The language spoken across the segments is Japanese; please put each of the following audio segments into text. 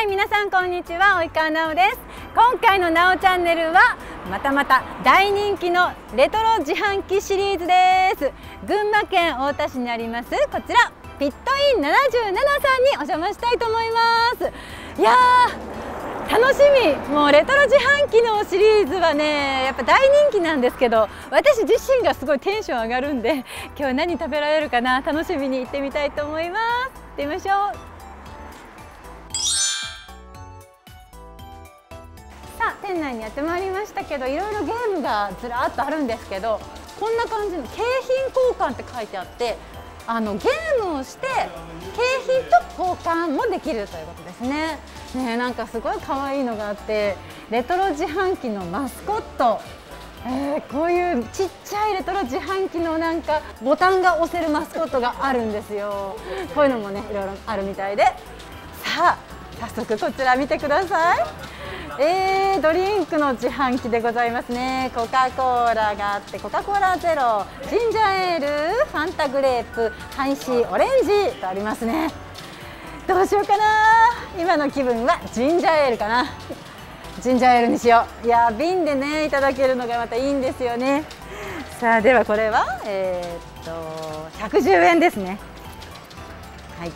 はい皆さんこんにちは及川奈緒です。今回のなおチャンネルはまたまた大人気のレトロ自販機シリーズです。群馬県太田市にありますこちらピットイン77さんにお邪魔したいと思います。いやー楽しみ。もうレトロ自販機のシリーズはねやっぱ大人気なんですけど私自身がすごいテンション上がるんで今日何食べられるかな楽しみに行ってみたいと思います。行ってみましょう。さあ店内にやってまいりましたけどいろいろゲームがずらっとあるんですけどこんな感じの景品交換って書いてあってあのゲームをして景品と交換もできるということですね。ねなんかすごい可愛いのがあってレトロ自販機のマスコット。えー、こういうちっちゃいレトロ自販機のなんかボタンが押せるマスコットがあるんですよ。こういうのもねいろいろあるみたいで。さあ早速こちら見てください。えー、ドリンクの自販機でございますね。コカ・コーラがあってコカ・コーラゼロジンジャーエールファンタグレープハイシーオレンジとありますね。どうしようかな。今の気分はジンジャーエールかな。ジンジャーエールにしよう。いや瓶でねいただけるのがまたいいんですよね。さあではこれはえー、っと110円ですね。はい。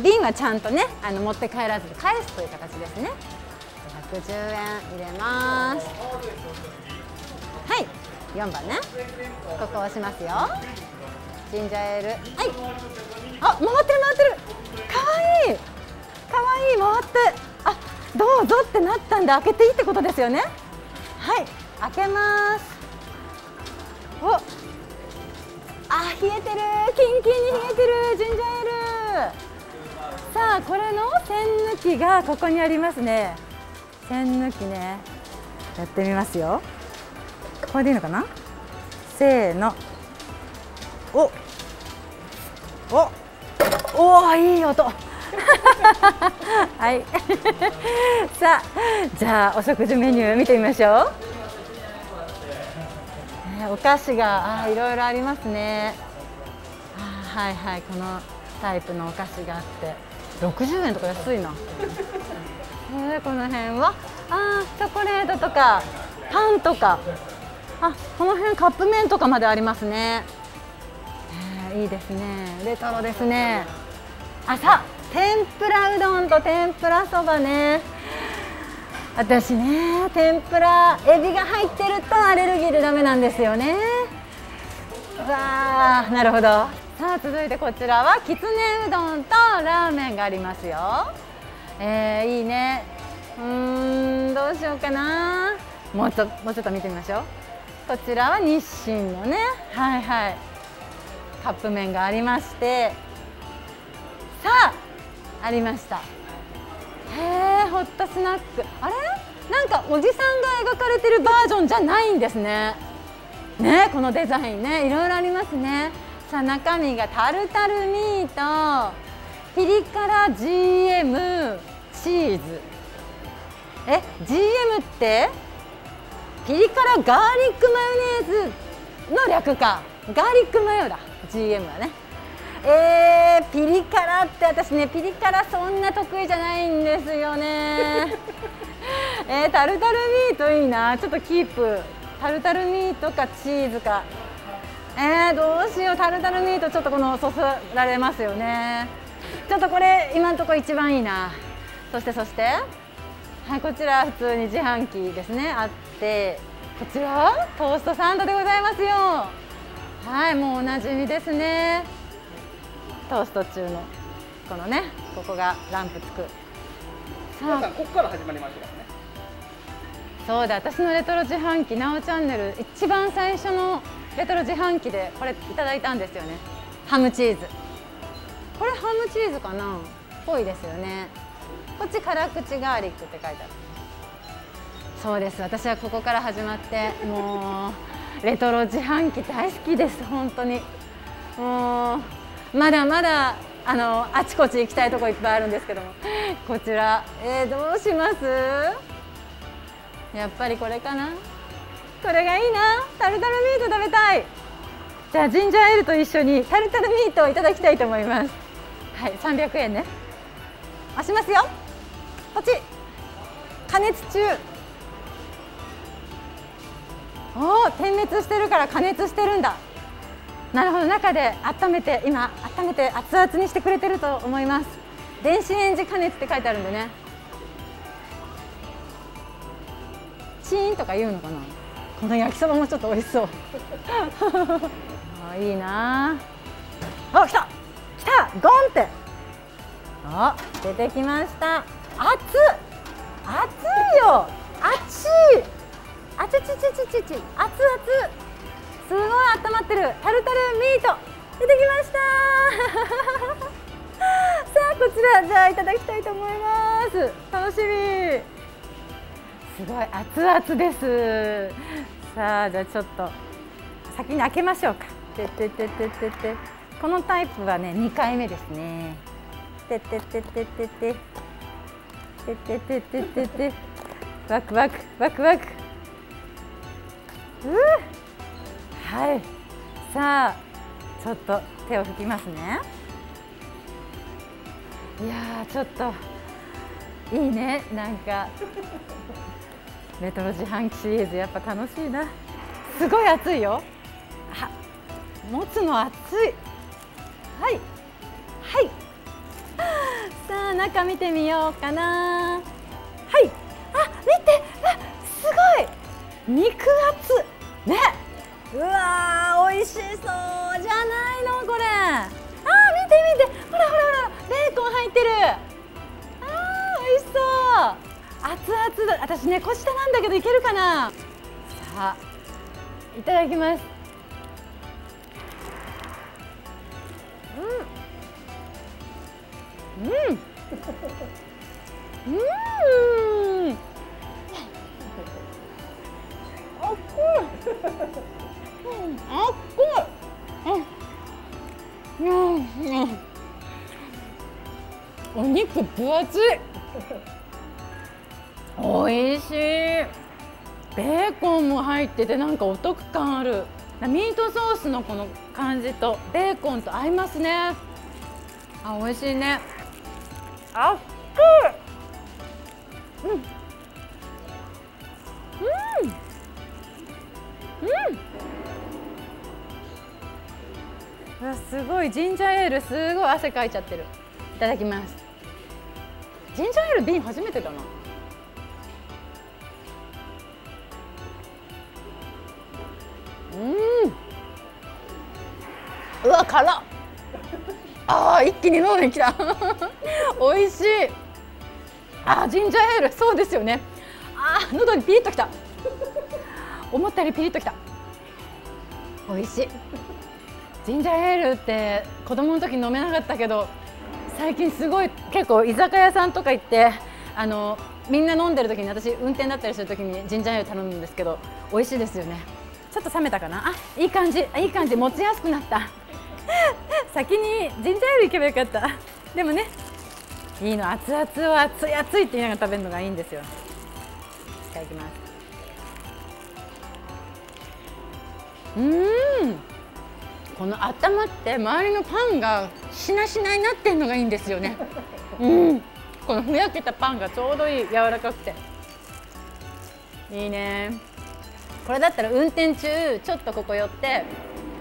瓶はちゃんとねあの持って帰らず返すという形ですね。円入れます。はい。4番ね。ここ押しますよ。ジンジャーエール。はい。あ回ってる回ってる。かわいい。かわいい。回って。あどうぞってなったんで開けていいってことですよね。はい。開けます。お。あ冷えてる。キンキンに冷えてる。ジンジャーエール。さあこれの栓抜きがここにありますね。栓抜きね。やってみますよ。これでいいのかな？せーの。お。お。おおいい音。はい。さあじゃあお食事メニュー見てみましょう、えー、お菓子があいろいろありますね。あはいはいこのタイプのお菓子があって。60円とか安いな。え、この辺は？あチョコレートとかパンとか。あこの辺カップ麺とかまでありますね、いいですね。レトロですね。あさ天ぷらうどんと天ぷらそばね。私ね天ぷらエビが入ってるとアレルギーでダメなんですよね。わあなるほど。さあ続いてこちらはきつねうどんとラーメンがありますよ。えー、いいね。うーんどうしようかな。もうちょもうちょっと見てみましょう。こちらは日清のね。はいはい。カップ麺がありまして。さあありました。へえホットスナック。あれ？なんかおじさんが描かれてるバージョンじゃないんですね。ねこのデザインね。いろいろありますね。さあ中身がタルタルミート。ピリ辛 GM チーズ。え GM ってピリ辛ガーリックマヨネーズの略か。ガーリックマヨだ。GM はね。えー、ピリ辛って私ねピリ辛そんな得意じゃないんですよね。えー、タルタルミートいいな。ちょっとキープ。タルタルミートかチーズか。えー、どうしよう。タルタルミートちょっとこのそそられますよね。ちょっとこれ今のところ一番いいな。そしてそして。はいこちら普通に自販機ですね。あってこちらトーストサンドでございますよ。はいもうおなじみですね。トースト中のこのねここがランプつく。さあ。ここから始まりましたね。そうだ私のレトロ自販機なおチャンネル一番最初のレトロ自販機でこれいただいたんですよね。ハムチーズこれハムチーズかな？ぽいですよね。こっち辛口ガーリックって書いてある。そうです。私はここから始まってもうレトロ自販機大好きです。本当に。もうまだまだあのあちこち行きたいとこいっぱいあるんですけども。こちら、えー、どうします？やっぱりこれかな？これがいいな。タルタルミート食べたい。じゃあジンジャーエールと一緒にタルタルミートをいただきたいと思います。はい300円ね。押しますよ。こっち。加熱中。おお点滅してるから加熱してるんだ。なるほど中で温めて今温めて熱々にしてくれてると思います。電子レンジ加熱って書いてあるんでね。チーンとか言うのかな。この焼きそばもちょっと美味しそう。あいいなあ来た。たゴンって。あ出てきました。熱っ。熱いよ。熱い。あちちちちちち熱々すごい温まってる。タルタルミート。出てきました。さあこちらじゃあいただきたいと思います。楽しみ。すごい熱々です。さあじゃあちょっと先に開けましょうか。てててててて。このタイプはね2回目ですね。ててててててて。てててててワクワクワクワク。うはい。さあちょっと手を拭きますね。いやちょっといいね。なんかレトロ自販機シリーズやっぱ楽しいな。すごい熱いよ。持つの熱い。はい。はい。さあ中見てみようかな。はい。あ見て。あすごい。肉厚。ね。うわー美味しそうじゃないのこれ。あ見て見て。ほらほらほら。ベーコン入ってる。あー美味しそう。熱々だ。私ねこ下なんだけどいけるかな。さあいただきます。うん。うん。うん。あっこいあっこいうん。うん。お肉分厚い美味しいベーコンも入っててなん。かお得感あるミートソースのこの感じとベーコンと合いますね。あ美味しいね。あっくうん。うん。うん。わすごい。ジンジャーエールすごい汗かいちゃってる。いただきます。ジンジャーエール瓶初めてだな。うわ辛っ。あー一気に喉にきた。美味しい。あジンジャーエール。そうですよね。あー喉にピリッときた。思ったよりピリッときた。美味しい。ジンジャーエールって子供の時飲めなかったけど最近すごい結構居酒屋さんとか行ってあのみんな飲んでる時に私運転だったりする時にジンジャーエール頼むんですけど美味しいですよね。ちょっと冷めたかな？あいい感じ。いい感じ。持ちやすくなった。先にジンジャーエールいけばよかった。でもねいいの。熱々を熱い熱いって言いながら食べるのがいいんですよ。いただきます。うん。この温まって周りのパンがしなしなになってんのがいいんですよね。うん。このふやけたパンがちょうどいい柔らかくて。いいね。これだったら運転中ちょっとここ寄って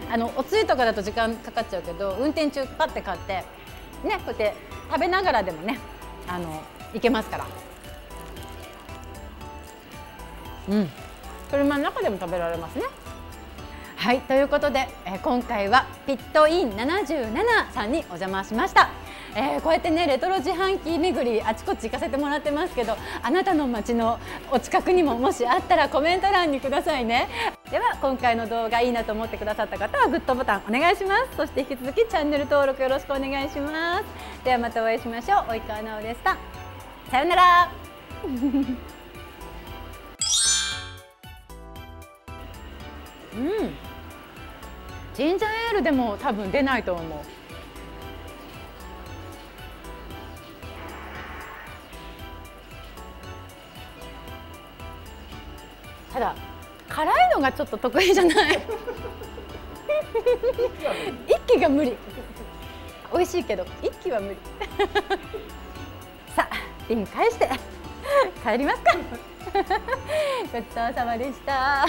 あのおつゆとかだと時間かかっちゃうけど運転中パッて買ってねこうやって食べながらでもねあのいけますから。うん。車の中でも食べられますね。はいということで、えー、今回はピットイン77さんにお邪魔しました、えー、こうやってねレトロ自販機巡りあちこち行かせてもらってますけどあなたの街のお近くにももしあったらコメント欄にくださいね。では今回の動画いいなと思ってくださった方はグッドボタンお願いします。そして引き続きチャンネル登録よろしくお願いします。ではまたお会いしましょう。及川直でした。さようなら。うん。ジンジャーエールでも多分出ないと思う。ただ辛いのがちょっと得意じゃない。一気が無理。美味しいけど一気は無理。さあ瓶返して。帰りますか。ごちそうさまでした。